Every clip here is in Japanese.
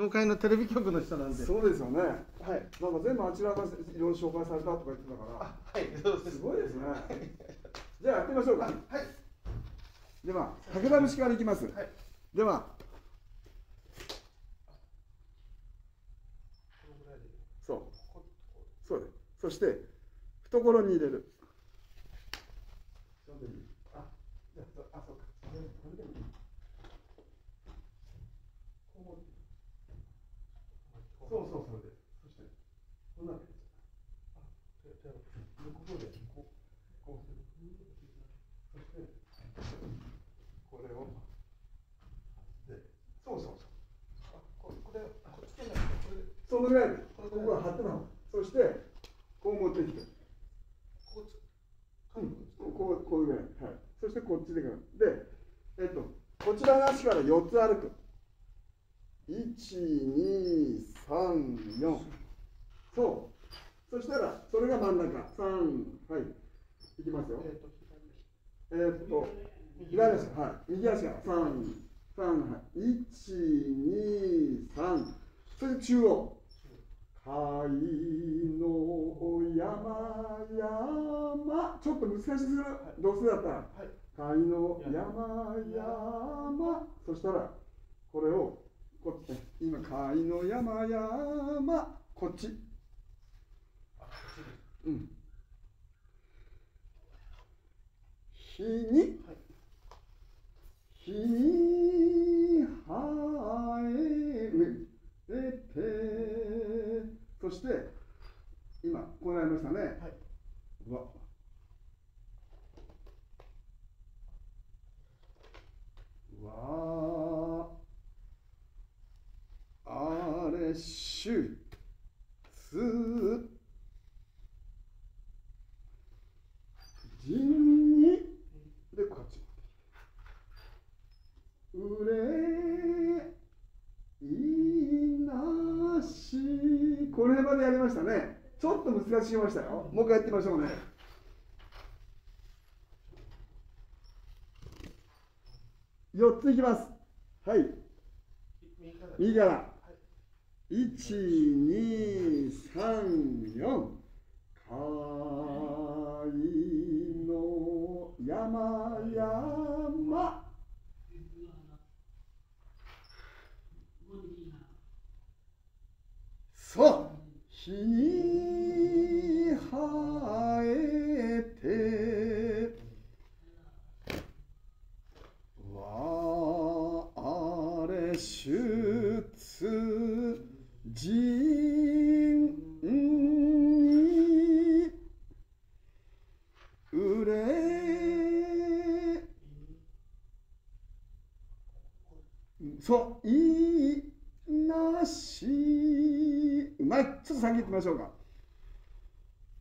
業界のテレビ局の人なんで。そうですよね。はい。なんか全部あちらがいろいろ紹介されたとか言ってたから。はい、そうですす。ごいですね。じゃあやってみましょうか。はい。では、武田節からいきます。はい。では、そう。そうです。そして、懐に入れる。あ、じゃあ、あ、そうか。これこれでもいい。そうそ、れで。そして、こんなわけです。あ、手手を、ここで、こう、こうする。そして、これを、で、そうそうそう。あ、ここれ、こっちないこれ、そのぐらいで、ここは貼ってなそして、こう持ってきて。こうつ、うん、こう、こういうぐらい。はい。そしてこっちでくる。で、えっと、こちらの足から4つ歩く。1、2、3、4。そう。そしたら、それが真ん中。3、はい。いきますよ。えっと、えーっと、左足、はい。右足が3、3、はい。1、2、3。それで中央。海の山山ちょっと難しすぎるどうせだったらはい。海の山山そしたらこれをこっち。今海の山山こっち。あ、こっちに。うん。日に。はい。日に生えてそして今こうなりましたね、はい。うわ。うわあれしゅつじんに。でこっち。うれいなし。この辺までやりましたね。ちょっと難しすぎましたよ。もう一回やってみましょうね。4ついきます。はい。右から。1234海の山々そう。日にそういなし。うまい。ちょっと先行ってみましょうか。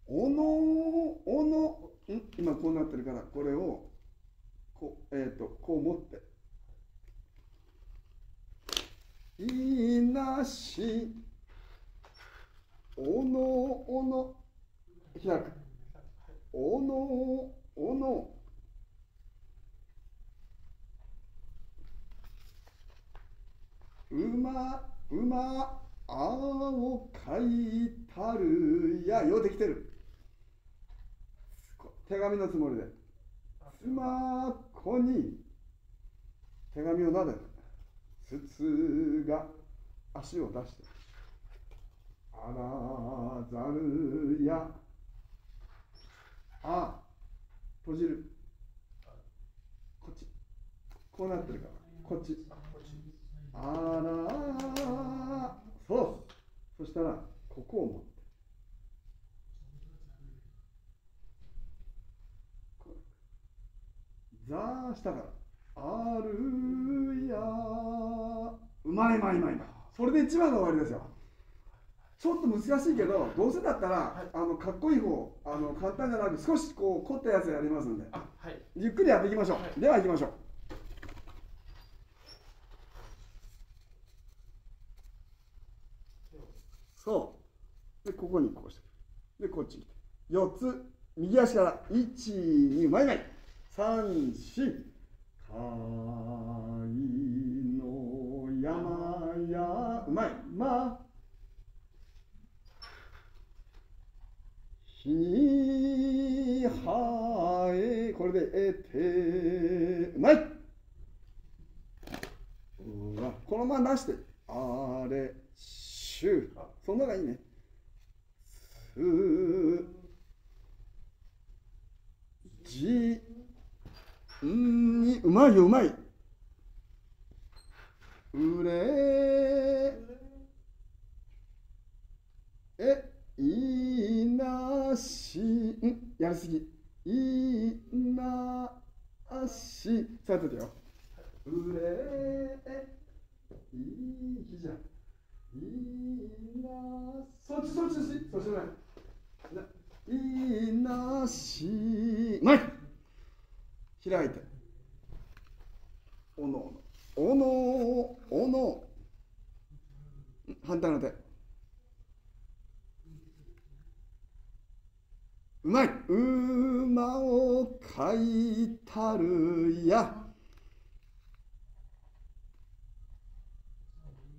おのおのん？今こうなってるからこれをこうえっ、とこう持って。いなし。おのおの。開く。おのおの。馬馬青書いたるや。ようできてる。手紙のつもりで。スマコに。手紙をなで筒が足を出して。あらざるや。あ閉じる。こっち。こうなってるから。こっち。あ、ら。そう。そしたらここを持ってザー下からあるやうまいうまいうまいうま。いそれで一番が終わりですよ。ちょっと難しいけどどうせだったら、はいあのかっこいい方あの簡単じゃなく少しこう凝ったやつやりますんで。あ、はい。ゆっくりやっていきましょう、はい。では行きましょうそう。でここにこうして。でこっち来て。4つ。右足から。12前前34海の山やうまいまあひにはえこれでえてうまい。うわこのまま出して。あれしゅそんながいいね。すじんにうまいうまい。うれえいなしんやりすぎ。いなし。さあとてよ。うれえいいじゃん。いなそっちそっちそっちそっちないいなしうまい開いておのおのおの反対の手うまい馬をかいたるや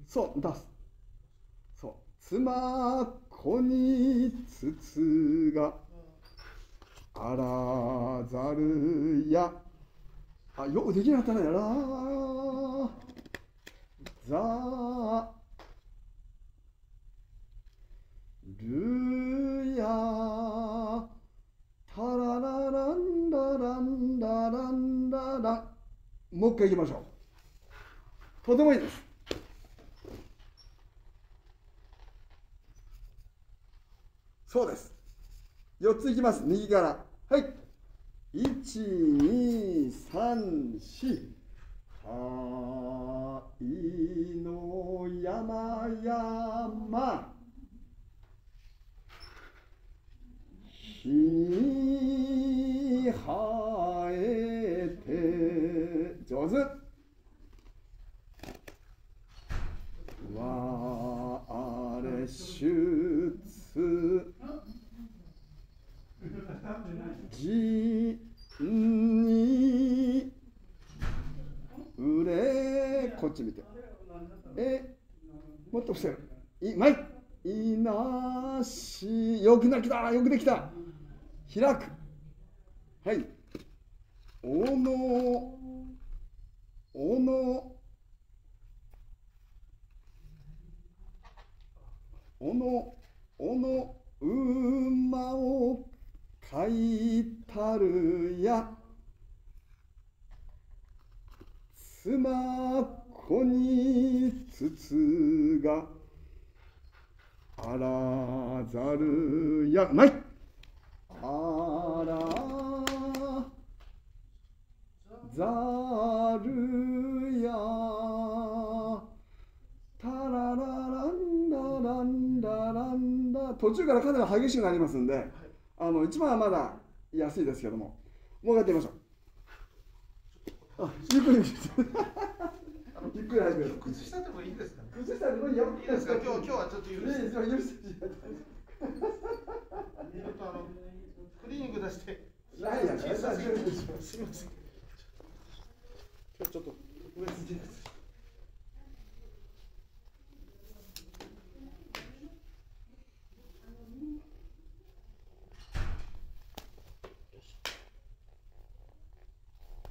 そう出すつまこにつがあらざるや。あよくできなかったねら。ざ。るや。タララランダランダランダランもう一回いきましょう。とてもいいです。そうです。4ついきます。右から。はい。1234愛の山々。日に生えて。上手。われ出じんにうれこっち見て。えもっと伏せる。いまい。いなし。よくできた。よくできた。開く。はい。おの。おの。おの。おの。馬をかいたるやつまこにつつがあらざるやうまい。あらざるや。タララランダランダランダ。途中からかなり激しくなりますんで。あの一番はまだ安いですけどももう一回やってみましょうあゆっくりゆっくり始める靴下でもいいんですかね。崩したらもうやいいですか？今日今日はちょっと許して。いいですよ許してちょっとあのクリーニング出して。ないや小さすすみません。今日ちょっと上すぎです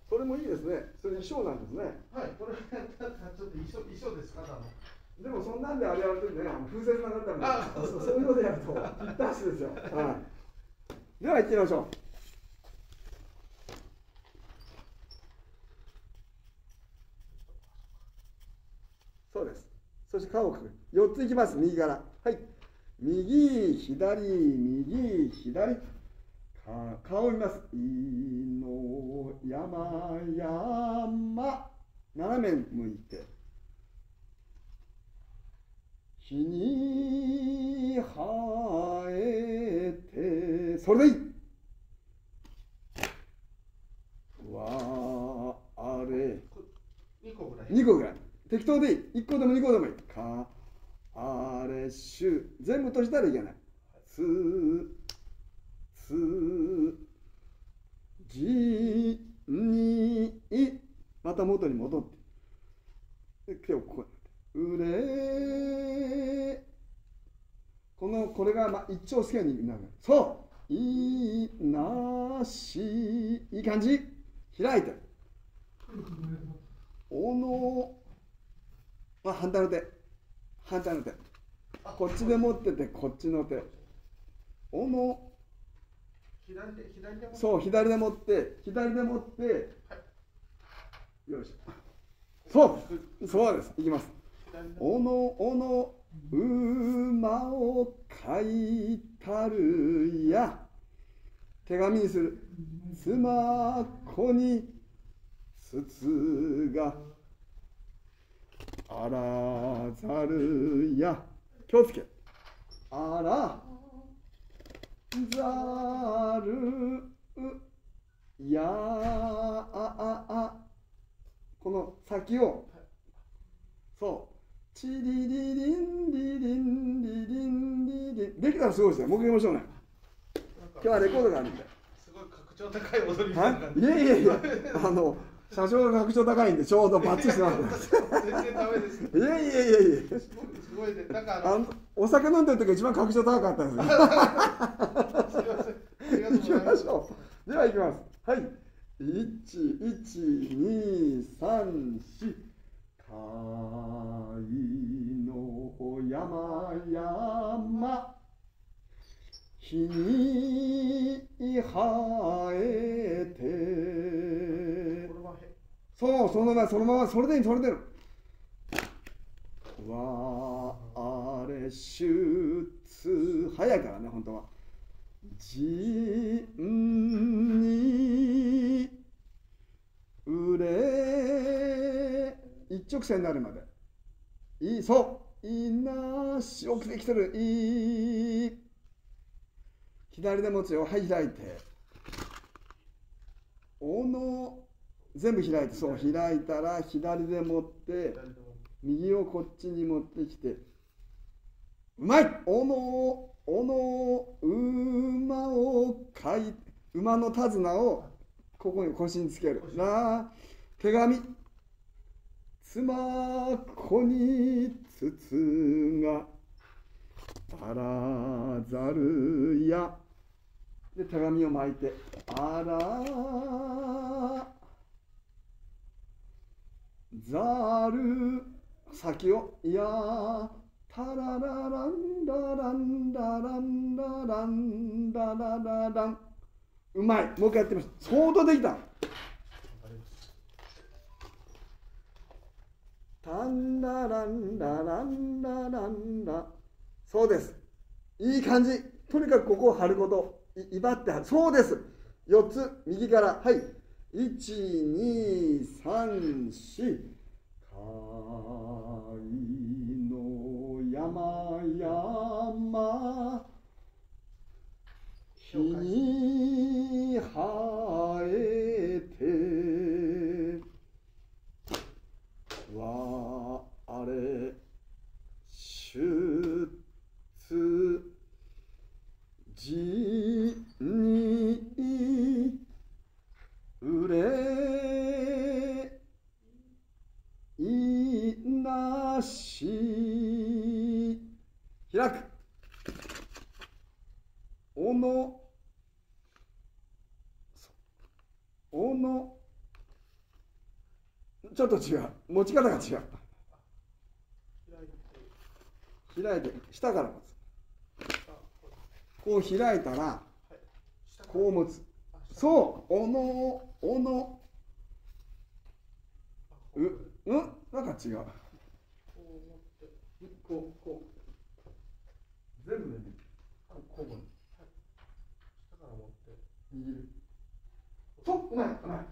それもいいですね。それ衣装なんですね。はい。これちょっと衣装衣装ですか？あのでもそんなんであれやるとね、風船なかったんであそうそういうのでやるとぴったしですよ。はい。では行ってみましょう。そうです。そして顔をかく。4ついきます。右から。はい。右、左、右、左。か顔を見ます。いの山山。斜め向いて。日に生えてそれでいいわあれ二個ぐらい。2個ぐらい適当でいい1個でも2個でもいいかあれしゅ全部閉じたらいけないすす。じにまた元に戻って手をここにうれこのこれがまあ一丁スケになるそう。いなしいい感じ。開いておのまあ反対の手。反対の手。こっちで持っててこっちの手。おの左で左でもそう左で持って左で持って。よいしょ。そうそうです。いきます。おのおの馬を書いたるや。手紙にする。つまこに筒があらざるや。気をつけ。あらざる。やあああ。この先を。そう。チリリリンリリンリリンリリン。できたらすごいですね。もう一回言いましょうね。今日はレコードがあるんで。すごい格調高い踊りみたはいな感じ。いやいやいや。あの社長が格調高いんでちょうどバッチリしてます。全然ダメですいやいやいやいや。すごいす。ごいでなんかあのあのお酒飲んでる時が一番格調高かったですままそのままそれでいいそれでいいわあれ出早いからね本当は。じんにうれ一直線になるまで。いいそういなし奥できてるいい。左で持つよはい開いておの全部開いてそう開いたら左で持って右をこっちに持ってきてうまい！おのおの馬をかい馬の手綱をここに腰につける。な手紙。つまこに筒があらざるや。で手紙を巻いてあらざる先をいやタララランダランダランダランダララランうまい。もう一回やってみました相当できた。タンダランダランダランダそうです。いい感じ。とにかくここを貼ること。い威張って貼る。そうです。4つ右から。はい。1234海の山々。日に生えてわあれ出じにうれいなし開くおのおのちょっと違う。持ち方が違う開いて下から持つ。あここう開いたらこう持つ。そうおのおの。ううん？なんか違う。うこう。持ってこうこう全部こう下から持って握る。そううまいうまい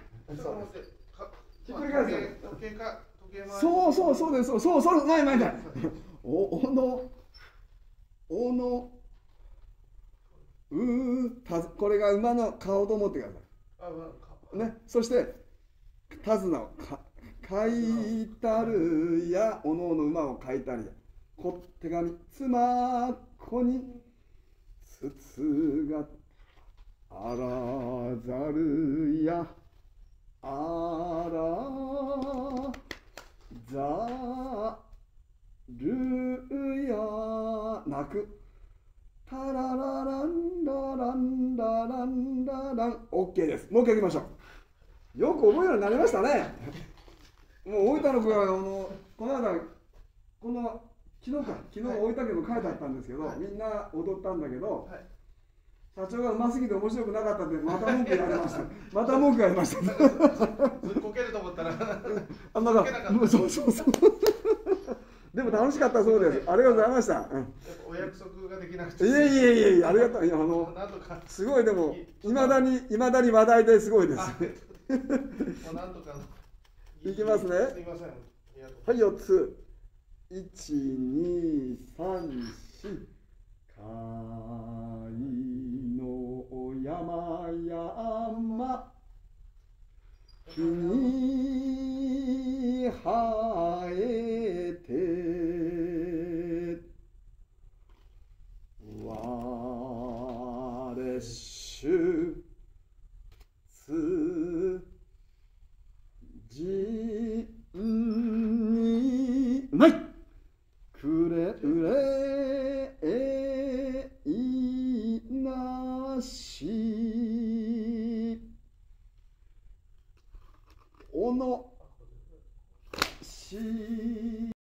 ら持ってかひっくり返すよ。時計か時計そうそうそうです。そうそうそううまいうまいう。まいおおのおのうたこれが馬の顔と思ってくださあまあね。そして手綱をか書いたるやおのおの馬を書いたりや。こ手紙。つまこに筒があらざるやあらざるや泣く。タララランダランダランダラン OK です。もう一回いきましょう。よく覚えるようになりましたね。もう大分の子はあのこの間この昨日か昨日はい大分県の書いてあったんですけど、はい。みんな踊ったんだけど、はい社長がうますぎて面白くなかったんでまた文句言われました。また文句言われました。こけると思ったら。あまだそうそうそう。でも楽しかったそうです。ありがとうございました、お約束ができなくて。いやいやいやいやありがとう。いやあのすごいでもいまだにいまだに話題ですごいです。いきますね。はい4つ。1 2 3 4愛の山々。に生え